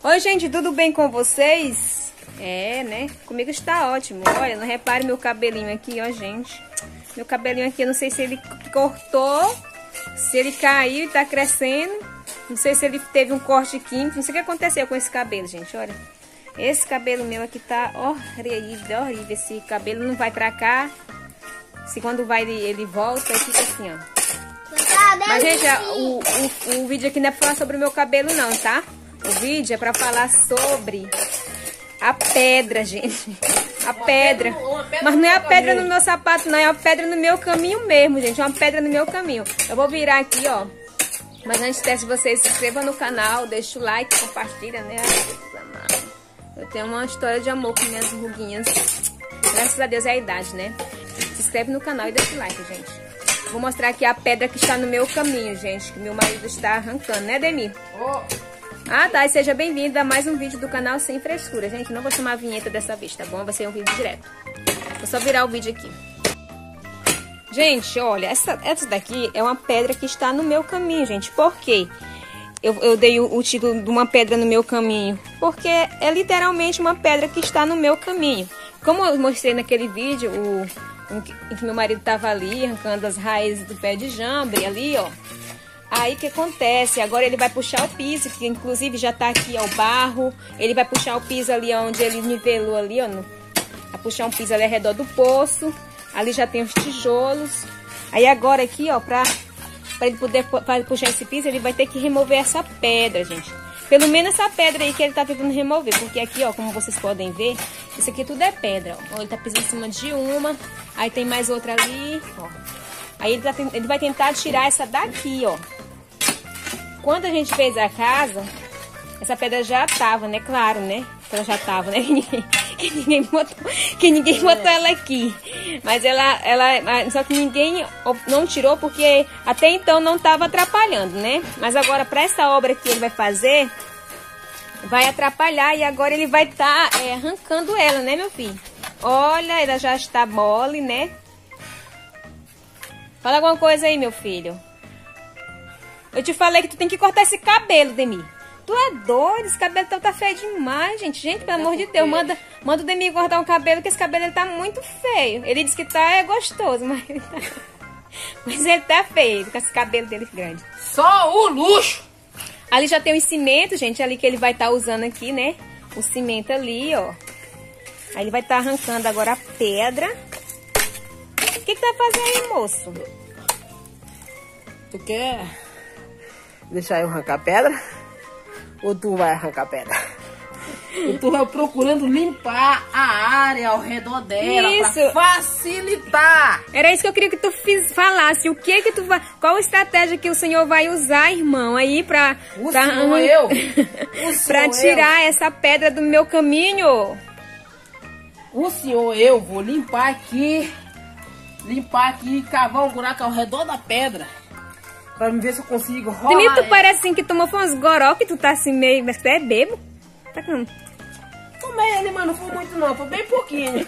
Oi, gente, tudo bem com vocês? É, né? Comigo está ótimo. Olha, não repare meu cabelinho aqui, ó, gente. Meu cabelinho aqui, eu não sei se ele cortou, se ele caiu e tá crescendo. Não sei se ele teve um corte químico. Não sei o que aconteceu com esse cabelo, gente, olha. Esse cabelo meu aqui tá horrível, horrível. Esse cabelo não vai pra cá. Se quando vai ele, ele volta, e fica assim, ó. Mas, gente, o, o, o vídeo aqui não é pra falar sobre o meu cabelo, não, tá? O vídeo é pra falar sobre a pedra, gente. A pedra. Mas não é a pedra no meu sapato, não. É a pedra no meu caminho mesmo, gente. É uma pedra no meu caminho. Eu vou virar aqui, ó. Mas antes de vocês se inscrevam no canal, deixa o like, compartilha, né? Eu tenho uma história de amor com minhas ruguinhas. Graças a Deus é a idade, né? Se inscreve no canal e deixa o like, gente. Vou mostrar aqui a pedra que está no meu caminho, gente. Que meu marido está arrancando, né, Demi? Oh. Ah, tá. E seja bem-vindo a mais um vídeo do canal Sem Frescura. Gente, não vou chamar a vinheta dessa vez, tá bom? Vai ser um vídeo direto. Vou só virar o vídeo aqui. Gente, olha, essa, essa daqui é uma pedra que está no meu caminho, gente. Por quê? Eu, eu dei o, o título de uma pedra no meu caminho. Porque é literalmente uma pedra que está no meu caminho. Como eu mostrei naquele vídeo, o em que meu marido estava ali arrancando as raízes do pé de jambre ali, ó. Aí que acontece? Agora ele vai puxar o piso, que inclusive já tá aqui ó, o barro. Ele vai puxar o piso ali onde ele nivelou ali, ó. No, vai puxar um piso ali ao redor do poço. Ali já tem os tijolos. Aí agora aqui, ó, pra, pra ele poder pra puxar esse piso, ele vai ter que remover essa pedra, gente. Pelo menos essa pedra aí que ele tá tentando remover. Porque aqui, ó, como vocês podem ver, isso aqui tudo é pedra, ó. Ele tá pisando em cima de uma, aí tem mais outra ali, ó. Aí ele, tá, ele vai tentar tirar essa daqui, ó. Quando a gente fez a casa, essa pedra já tava, né? Claro, né? Ela já tava, né? que ninguém botou, que ninguém botou ela aqui. Mas ela, ela, só que ninguém não tirou porque até então não estava atrapalhando, né? Mas agora para essa obra que ele vai fazer, vai atrapalhar e agora ele vai estar tá, é, arrancando ela, né, meu filho? Olha, ela já está mole, né? Fala alguma coisa aí, meu filho. Eu te falei que tu tem que cortar esse cabelo, Demi. Tu é doido? Esse cabelo teu tá feio demais, gente. Gente, pelo amor de Deus, manda, manda o Demi cortar um cabelo, que esse cabelo ele tá muito feio. Ele disse que tá é gostoso, mas ele tá... Mas ele tá feio, com esse cabelo dele grande. Só o luxo! Ali já tem o cimento, gente, ali que ele vai estar tá usando aqui, né? O cimento ali, ó. Aí ele vai estar tá arrancando agora a pedra. O que que tá fazendo aí, moço? Tu quer deixar eu arrancar pedra? Ou tu vai arrancar pedra? Eu tô procurando limpar a área ao redor dela isso. pra facilitar. Era isso que eu queria que tu fiz, falasse. O que que tu vai... Qual a estratégia que o senhor vai usar, irmão, aí pra... O pra, senhor eu? O pra tirar eu. essa pedra do meu caminho. O senhor eu vou limpar aqui. Limpar aqui e cavar um buraco ao redor da pedra. Pra ver se eu consigo rolar. Demi, tu parece assim que tomou uns goró, que tu tá assim meio... Mas tu é bebo? Tá com... Tomei ele, mano. Não foi muito não. Foi bem pouquinho.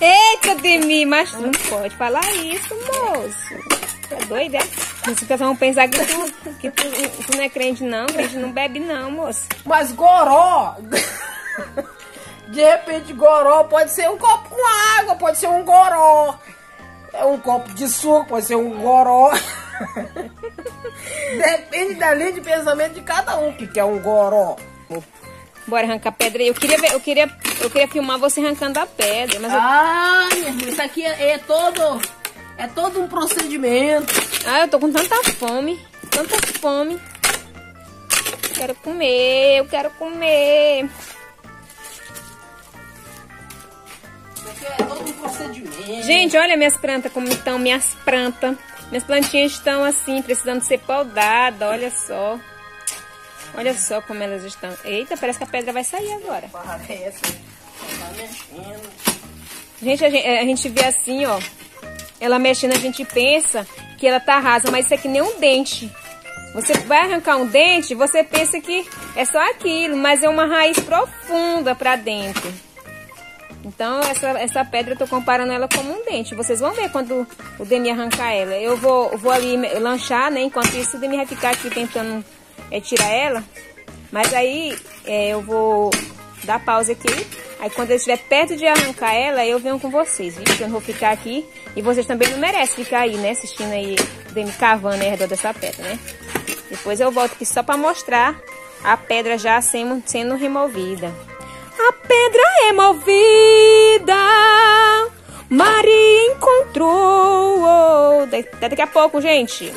Eita, Demi, mas tu não pode falar isso, moço. Tá doido, é? Pessoas vão pensar que tu, que tu, tu não é crente, não. Crente não bebe, não, moço. Mas goró... De repente, goró pode ser um copo com água, pode ser um goró. É um copo de suco, pode ser um goró. Depende da linha de pensamento de cada um que quer um goró. Bora arrancar pedra aí. Eu queria ver, eu queria, eu queria filmar você arrancando a pedra, mas eu... Ah, minha irmã, isso aqui é, é, todo é todo um procedimento. Ah, eu tô com tanta fome, tanta fome. Quero comer, eu quero comer. Isso aqui é todo um procedimento. Gente, olha minhas plantas como estão, minhas plantas. Minhas plantinhas estão assim, precisando ser podadas, olha só. Olha só como elas estão. Eita, parece que a pedra vai sair agora. Gente, a gente, a gente vê assim, ó. Ela mexendo, a gente pensa que ela tá rasa, mas isso aqui nem um dente. Você vai arrancar um dente, você pensa que é só aquilo, mas é uma raiz profunda pra dentro. Então, essa, essa pedra eu tô comparando ela como um dente. Vocês vão ver quando o Demi arrancar ela. Eu vou, vou ali lanchar, né? Enquanto isso, o Demi vai ficar aqui tentando é, tirar ela. Mas aí é, eu vou dar pausa aqui. Aí quando eu estiver perto de arrancar ela, eu venho com vocês, viu? Porque eu não vou ficar aqui. E vocês também não merecem ficar aí, né? Assistindo aí, me cavando aí ao redor dessa pedra, né? Depois eu volto aqui só pra mostrar a pedra já sendo, sendo removida. A pedra removida, Maria encontrou. Até daqui a pouco, gente.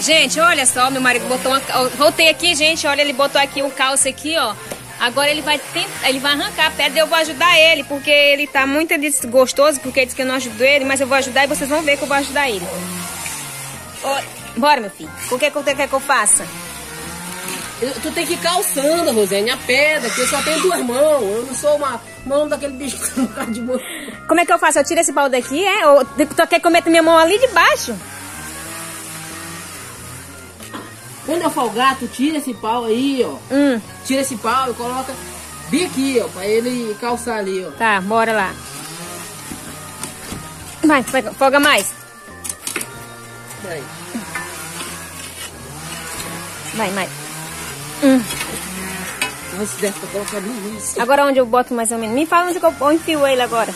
Gente, olha só, meu marido botou uma... Voltei aqui, gente, olha, ele botou aqui um calço aqui, ó. Agora ele vai tentar, ele vai arrancar a pedra e eu vou ajudar ele, porque ele tá muito desgostoso, porque ele disse que eu não ajudo ele, mas eu vou ajudar e vocês vão ver que eu vou ajudar ele. bora, meu filho. O que, que, que, que eu faça? Tu tem que ir calçando, Rosane, a pedra, que eu só tenho duas mãos. Eu não sou uma mão daquele bicho que tá de mão. Como é que eu faço? Eu tiro esse pau daqui, é? Ou tu quer que eu meta minha mão ali de baixo? Quando eu folgar, tu tira esse pau aí, ó. Hum. Tira esse pau e coloca bem aqui, ó, pra ele calçar ali, ó. Tá, bora lá. Vai, folga mais. Vai. Vai, mais. Hum. Isso. Agora onde eu boto mais ou menos? Me fala onde eu enfio ele agora.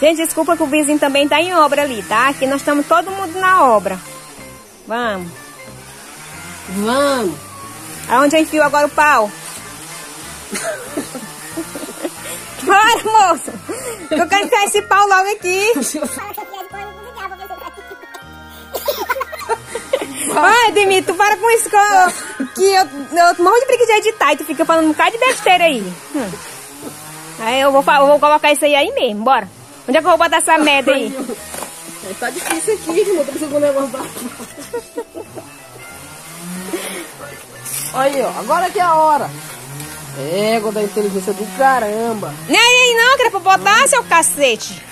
Gente, desculpa que o vizinho também tá em obra ali, tá? Aqui nós estamos todo mundo na obra. Vamos. Vamos. Aonde eu enfio agora o pau? Bora, moço. Eu quero enfiar esse pau logo aqui. Ai, Demi, tu para com isso que eu, que eu, eu morro de preguiça de editar e tu fica falando um bocado de besteira aí. Hum. Aí eu vou, eu vou colocar isso aí aí mesmo, bora. Onde é que eu vou botar essa merda aí? Tá difícil aqui, irmão. Tô precisando do negócio da... Aí, ó. Agora que é a hora. Égua da inteligência do caramba. Nem aí não, que era pra botar, seu cacete.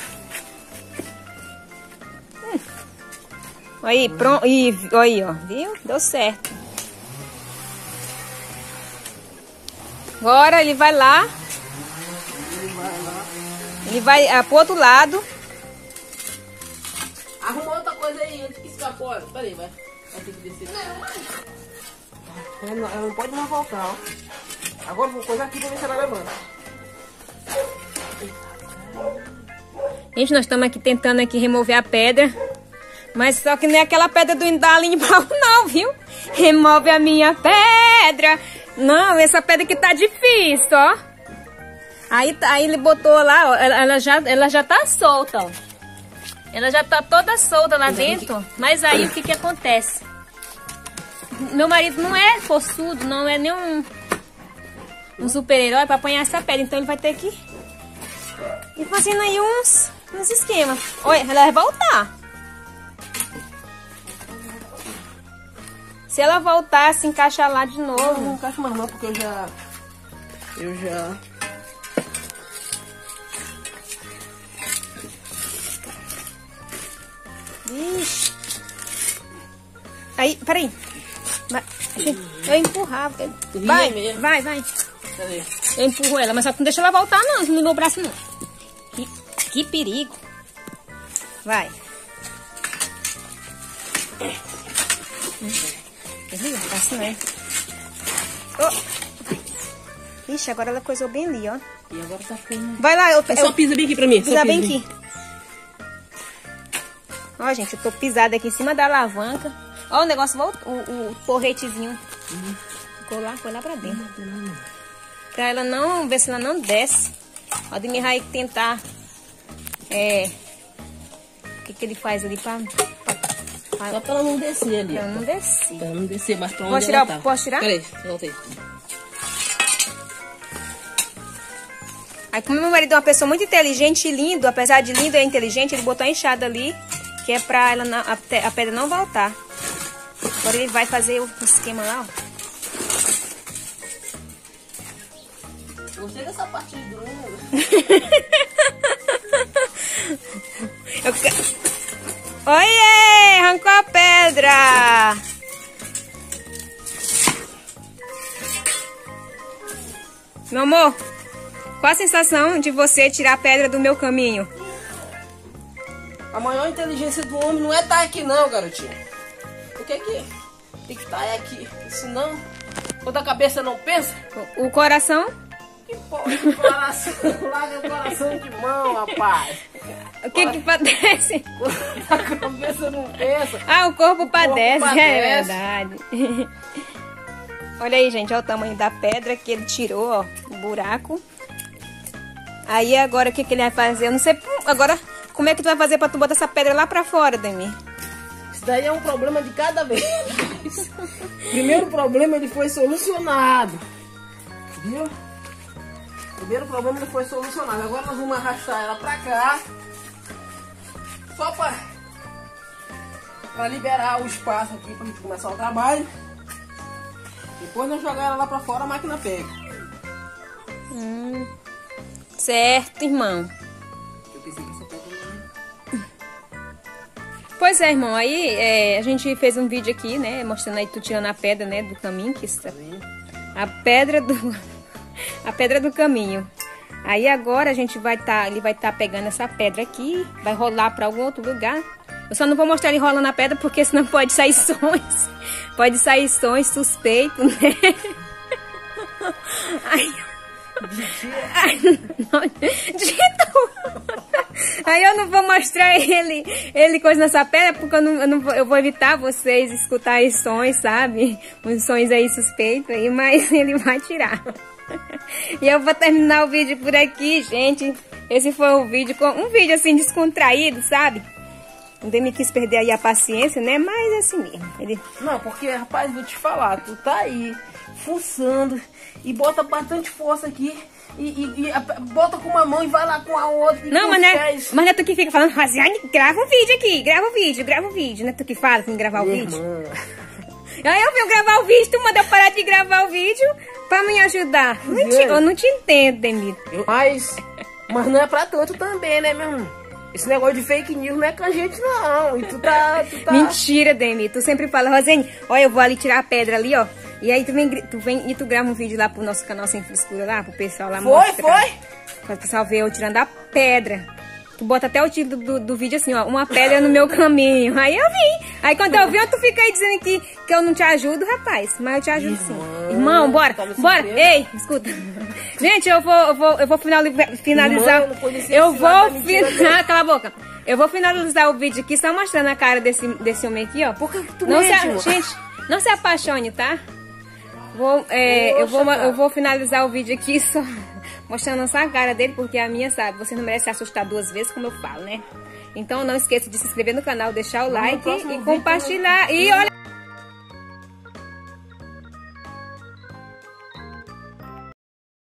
Aí, pronto. Aí, ó. Viu? Deu certo. Agora ele vai lá. Ele vai ah, pro outro lado. Arruma outra coisa aí antes que escapou. Peraí, vai. Vai ter que descer. Não, ela, ela não pode mais voltar, ó. Agora vou coisar aqui pra ver se ela levanta. Gente, nós estamos aqui tentando aqui remover a pedra. Mas só que é aquela pedra do da linha não, viu? Remove a minha pedra. Não, essa pedra que tá difícil, ó. Aí, aí ele botou lá, ó, ela, já, ela já tá solta, ó. Ela já tá toda solta lá dentro, mas aí o que que acontece? Meu marido não é forçudo, não é nenhum um super-herói para apanhar essa pedra, então ele vai ter que ir fazendo aí uns, uns esquemas. Olha, ela vai voltar. Se ela voltar, se encaixar lá de novo. Não, não encaixa mais não, porque eu já... Eu já Ixi. Aí, peraí. Eu empurrava. Vai, vai, vai. Eu empurro ela, mas só que não deixa ela voltar não, no meu braço não. Que, que perigo. Vai. Viu? Assim, né? Oh. Ixi, agora ela coisou bem ali, ó. E agora tá ficando... Vai lá, eu... É só pisa bem aqui pra mim. Pisa bem aqui. Ó, gente, eu tô pisada aqui em cima da alavanca. Ó, o negócio voltou, o, o porretezinho. Uhum. Ficou lá, foi lá pra dentro. Uhum. Pra ela não, ver se ela não desce. O Ademir vai tentar, é... O que que ele faz ali pra... pra Só pra ela não descer ali. Pra ela não descer. Pra ela não descer mais pra onde posso tirar, ela tá. Posso tirar? Peraí, voltei. Aí como meu marido é uma pessoa muito inteligente e lindo, apesar de lindo e inteligente, ele botou a enxada ali que é pra ela não, a, a, pedra não voltar. Agora ele vai fazer o esquema lá, ó. Gostei dessa parte grande. Eu... Oiê! Arrancou a pedra! Meu amor, qual a sensação de você tirar a pedra do meu caminho? A maior inteligência do homem não é estar tá aqui não, garotinho. O que é que Tem que estar tá aqui. Senão, Quando a cabeça não pensa. O, o coração? Que porra coração? Larga o coração de mão, rapaz. O que que padece? a cabeça não pensa. Ah, o corpo padece, o corpo padece. é verdade. Olha aí, gente, olha o tamanho da pedra que ele tirou, ó, o buraco. Aí agora o que, que ele vai fazer? Eu não sei. Agora, como é que tu vai fazer pra tu botar essa pedra lá pra fora, Demi? Isso daí é um problema de cada vez. Primeiro problema ele foi solucionado. Viu? Primeiro problema ele foi solucionado. Agora nós vamos arrastar ela pra cá. Só pra, pra liberar o espaço aqui pra gente começar o trabalho. Depois nós jogar ela lá pra fora, a máquina pega. Hum, certo, irmão. Eu pensei que Pois é, irmão. Aí é, a gente fez um vídeo aqui, né? Mostrando aí tu tirando a pedra, né? Do caminho. Que está... A pedra do... a pedra do caminho. Aí agora a gente vai estar... Tá, ele vai estar tá pegando essa pedra aqui. Vai rolar para algum outro lugar. Eu só não vou mostrar ele rolando a pedra porque senão pode sair sons. Pode sair sons suspeitos, né? Aí, Ai, não, Aí eu não vou mostrar ele, ele coisa nessa pedra, porque eu, não, eu, não vou, eu vou evitar vocês escutarem sons, sabe? Uns sons aí suspeitos aí, mas ele vai tirar. E eu vou terminar o vídeo por aqui, gente. Esse foi um vídeo, com um vídeo assim descontraído, sabe? Não me quis perder aí a paciência, né? Mas é assim mesmo. Ele... Não, porque, rapaz, vou te falar, tu tá aí fuçando e bota bastante força aqui. E, e, e, bota com uma mão e vai lá com a outra. Não, mas, né, mas não é tu que fica falando, Rosiane, grava um vídeo aqui, grava um vídeo, grava um vídeo. Não é tu que fala assim, gravar o Minha vídeo? Irmã. Aí eu vim gravar o vídeo, tu mandou parar de gravar o vídeo pra me ajudar. Não te, eu não te entendo, Demir. Mas, mas não é pra tanto também, né, meu irmão? Esse negócio de fake news não é com a gente, não. E tu tá. Tu tá... Mentira, Demi. Tu sempre fala, Rosane, olha, eu vou ali tirar a pedra ali, ó. E aí tu vem, tu vem e tu grava um vídeo lá pro nosso canal Sem Frescura lá, pro pessoal lá foi, mostrar. Foi, foi? Pra o pessoal ver eu tirando a pedra. Tu bota até o título do, do, vídeo assim, ó, uma pedra no meu caminho. Aí eu vim. Aí quando eu vi, tu fica aí dizendo que, que eu não te ajudo, rapaz. Mas eu te ajudo sim. Irmão, bora, tá bora. Ei, escuta. Gente, eu vou, eu vou, eu vou finalizar. finalizar eu vou finalizar. Cala a boca. Eu vou finalizar o vídeo aqui só mostrando a cara desse, desse homem aqui, ó. Por que tu não se, Gente, não se apaixone, tá? Vou, é, Poxa, eu, vou, eu vou finalizar o vídeo aqui só mostrando só a cara dele, porque a minha, sabe, você não merece se assustar duas vezes, como eu falo, né? Então não esqueça de se inscrever no canal, deixar o like e compartilhar. E olha